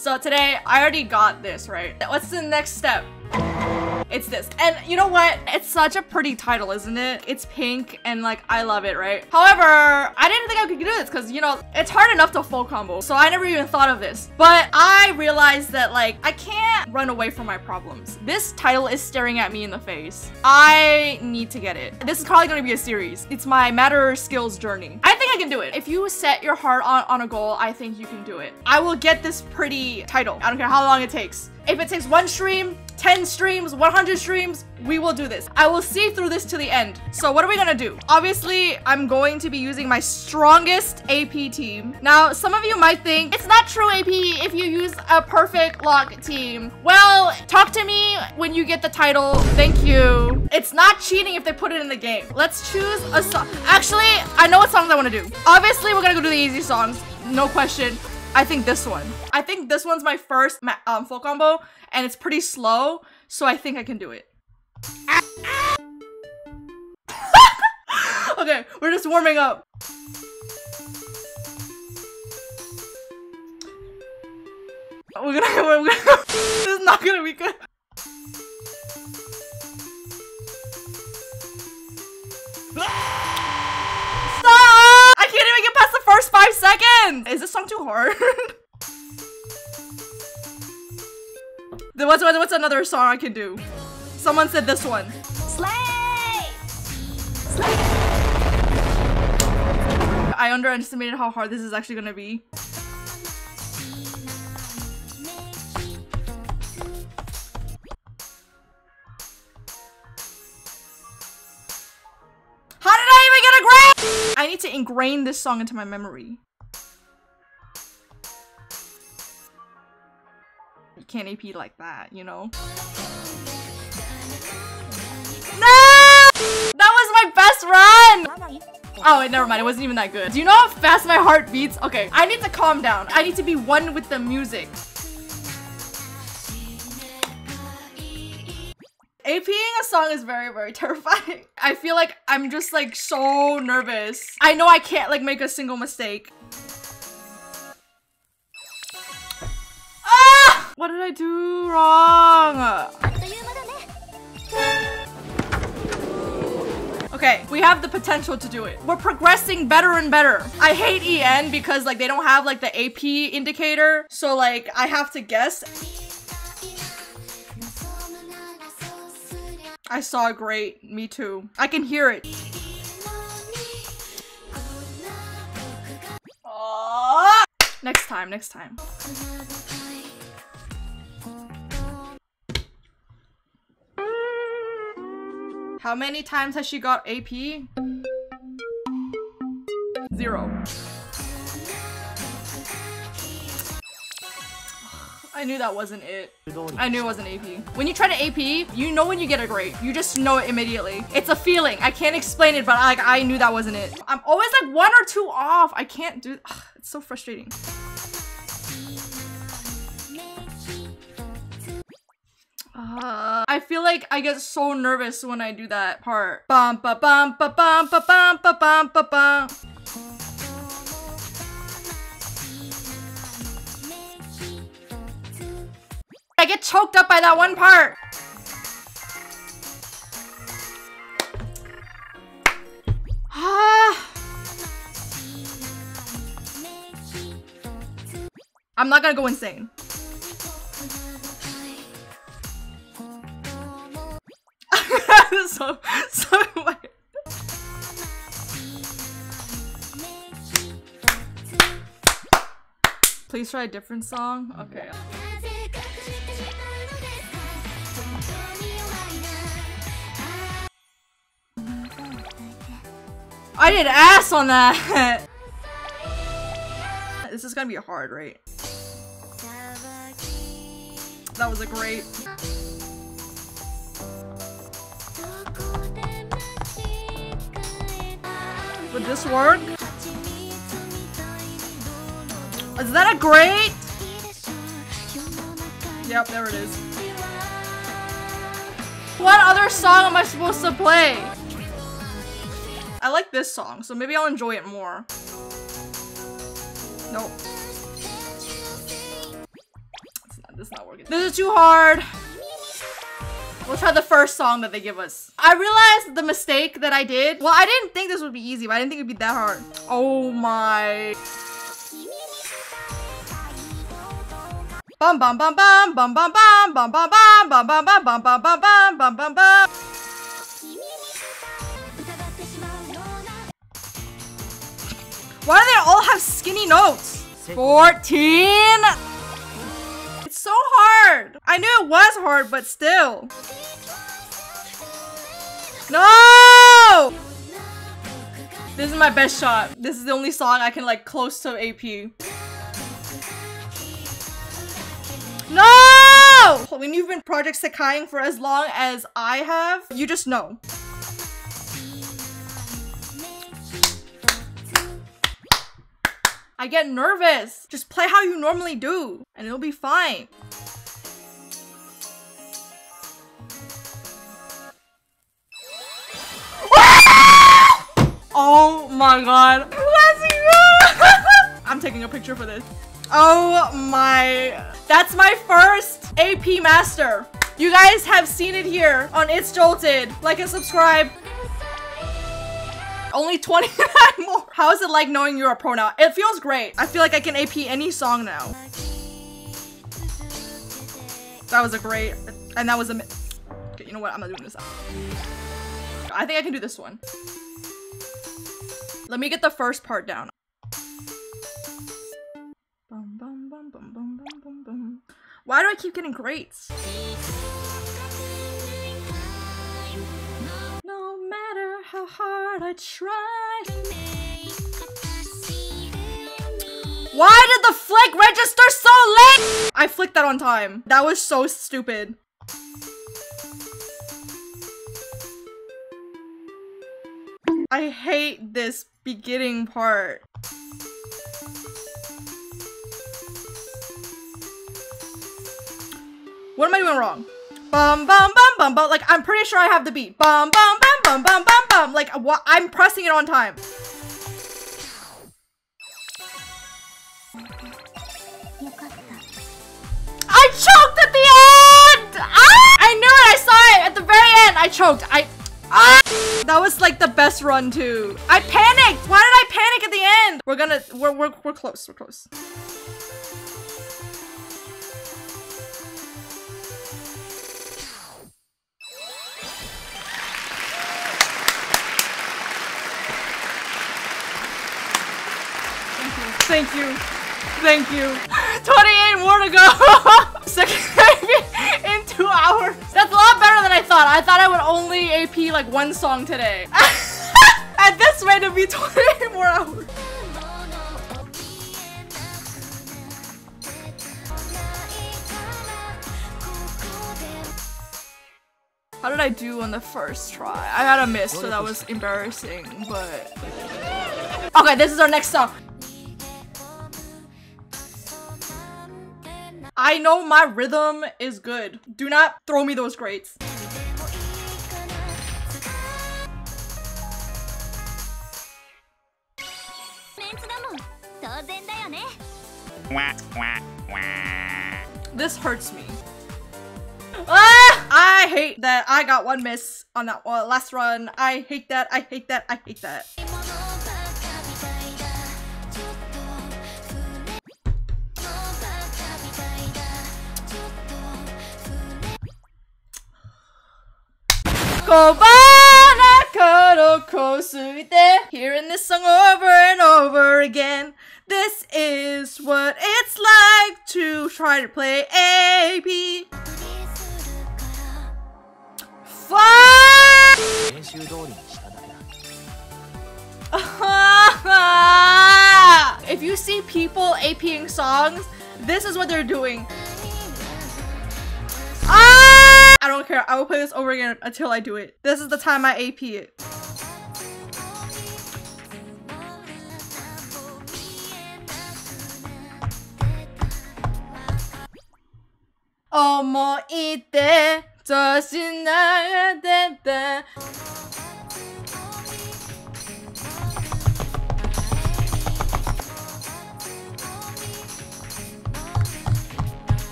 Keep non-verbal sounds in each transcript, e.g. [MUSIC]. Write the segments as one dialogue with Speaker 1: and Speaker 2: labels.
Speaker 1: So today, I already got this, right? What's the next step? It's this. And you know what? It's such a pretty title, isn't it? It's pink and like, I love it, right? However, I didn't think I could do this because, you know, it's hard enough to full combo. So I never even thought of this. But I realized that like, I can't run away from my problems. This title is staring at me in the face. I need to get it. This is probably going to be a series. It's my madder skillz journey. I think I can do it. If you set your heart on, on a goal, I think you can do it. I will get this pretty title. I don't care how long it takes. If it takes one stream, 10 streams, 100 streams, we will do this. I will see through this to the end. So what are we gonna do? Obviously, I'm going to be using my strongest AP team. Now, some of you might think it's not true AP if you use a perfect lock team. Well, talk to me when you get the title. Thank you. It's not cheating if they put it in the game. Let's choose a song. Actually, I know what songs I want to do. Obviously, we're gonna go do the easy songs. No question. I think this one. I think this one's my first um, full combo, and it's pretty slow, so I think I can do it. [LAUGHS] okay, we're just warming up. We're gonna, we're gonna, [LAUGHS] this is not gonna be good. [LAUGHS] first five seconds! Is this song too hard? [LAUGHS] what's, what's another song I can do? Someone said this one. Slay! Slay! I underestimated how hard this is actually gonna be. I need to ingrain this song into my memory. You can't AP like that, you know? No! That was my best run! Oh, wait, never mind. It wasn't even that good. Do you know how fast my heart beats? Okay, I need to calm down. I need to be one with the music. APing a song is very, very [LAUGHS] terrifying. I feel like I'm just like so nervous. I know I can't like make a single mistake. Ah! What did I do wrong? Okay, we have the potential to do it. We're progressing better and better. I hate EN because like they don't have like the AP indicator. So like I have to guess. I saw great. Me too. I can hear it. Oh! Next time, next time. How many times has she got AP? Zero. I knew that wasn't it. I knew it wasn't AP. When you try to AP, you know when you get a grade. You just know it immediately. It's a feeling. I can't explain it, but like I knew that wasn't it. I'm always like one or two off. I can't do- Ugh, It's so frustrating. Uh, I feel like I get so nervous when I do that part. Bum ba bum ba bum ba bum ba bum ba bum. Get choked up by that one part. [SIGHS] I'm not gonna go insane. [LAUGHS] so, so Please try a different song? Okay. I did ass on that! [LAUGHS] this is gonna be hard, right? That was a great... Would this work? Is that a great? Yep, there it is. What other song am I supposed to play? I like this song, so maybe I'll enjoy it more. Nope. This is not working. This is too hard. We'll try the first song that they give us. I realized the mistake that I did. Well, I didn't think this would be easy, but I didn't think it'd be that hard. Oh my. Bum bum bum bum bum bum bum bum bum bum bum bum bum bum bum bum bum bum Why do they all have skinny notes? 14? It's so hard. I knew it was hard, but still. No! This is my best shot. This is the only song I can like close to AP. No! When you've been Project Sekaiing for as long as I have, you just know. I get nervous. Just play how you normally do, and it'll be fine. [LAUGHS] oh my god. [LAUGHS] I'm taking a picture for this. Oh my. That's my first AP master. You guys have seen it here on ItzJolted. Like and subscribe. Only 29 [LAUGHS] more. How is it like knowing you're a pro now? It feels great. I feel like I can AP any song now. That was a great, and that was a, okay, you know what? I'm not doing this. I think I can do this one. Let me get the first part down. Why do I keep getting greats? How hard I try. Why did the flick register so late? I flicked that on time. That was so stupid. I hate this beginning part. What am I doing wrong? Bum bum bum bum bum. Like I'm pretty sure I have the beat. Bum bum bum bum bum bum bum. Like? I'm pressing it on time. I choked at the end. Ah! I knew it. I saw it at the very end. I choked. I. Ah! That was like the best run too. I panicked. Why did I panic at the end? We're gonna. We're we're we're close. We're close. Thank you. Thank you. [LAUGHS] 28 more to go. [LAUGHS] Second AP [LAUGHS] in two hours. That's a lot better than I thought. I thought I would only AP like one song today. At this rate, it'd be 28 more hours. How did I do on the first try? I got a miss, so that was embarrassing, but... Okay, this is our next song. I know my rhythm is good. Do not throw me those greats. This hurts me. Ah! I hate that I got one miss on that uh, last run. I hate that. I hate that. I hate that. Hearing this song over and over again. This is what it's like to try to play AP. [LAUGHS] If you see people APing songs, this is what they're doing. Ah! I don't care. I will play this over again until I do it. This is the time I AP it. 어머 이때 더 신나야 된다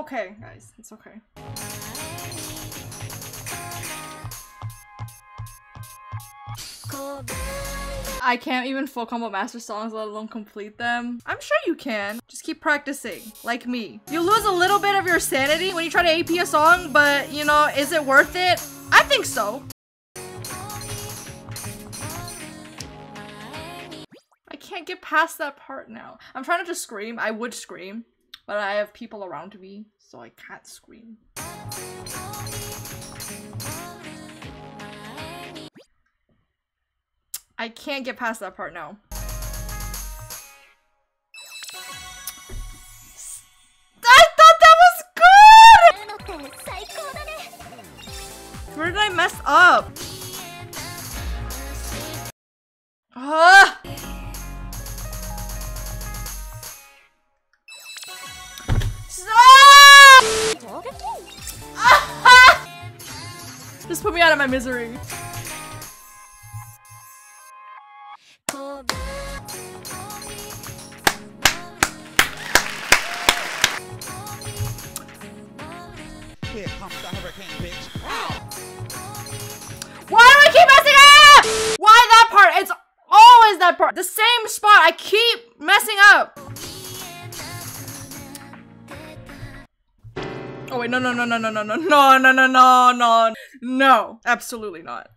Speaker 1: Okay, guys. It's okay. I can't even full combo master songs, let alone complete them. I'm sure you can. Just keep practicing, like me. You lose a little bit of your sanity when you try to AP a song, but you know, is it worth it? I think so. I can't get past that part now. I'm trying to just scream. I would scream, but I have people around me, so I can't scream. I can't get past that part now. Out of my misery.
Speaker 2: Here comes the hurricane, bitch.
Speaker 1: Why do I keep messing up? Why that part? It's always that part. The same spot. I keep messing up. Oh wait, no, no, no, no, no, no, no, no, no, no, no, no, no, absolutely not.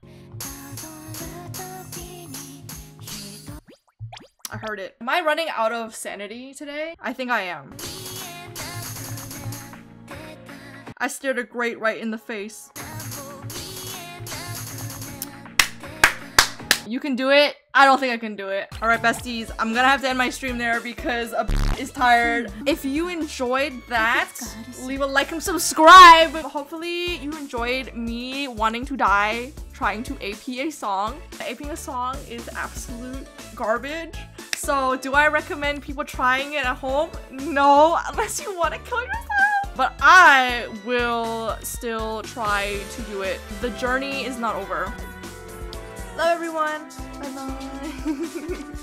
Speaker 1: I heard it. Am I running out of sanity today? I think I am. I stared a great right in the face. You can do it. I don't think I can do it. All right, besties, I'm gonna have to end my stream there because a is tired. If you enjoyed that, leave a like and subscribe. Hopefully you enjoyed me wanting to die trying to AP a song. APing a song is absolute garbage. So do I recommend people trying it at home? No, unless you want to kill yourself. But I will still try to do it. The journey is not over. Love everyone. Bye bye. [LAUGHS]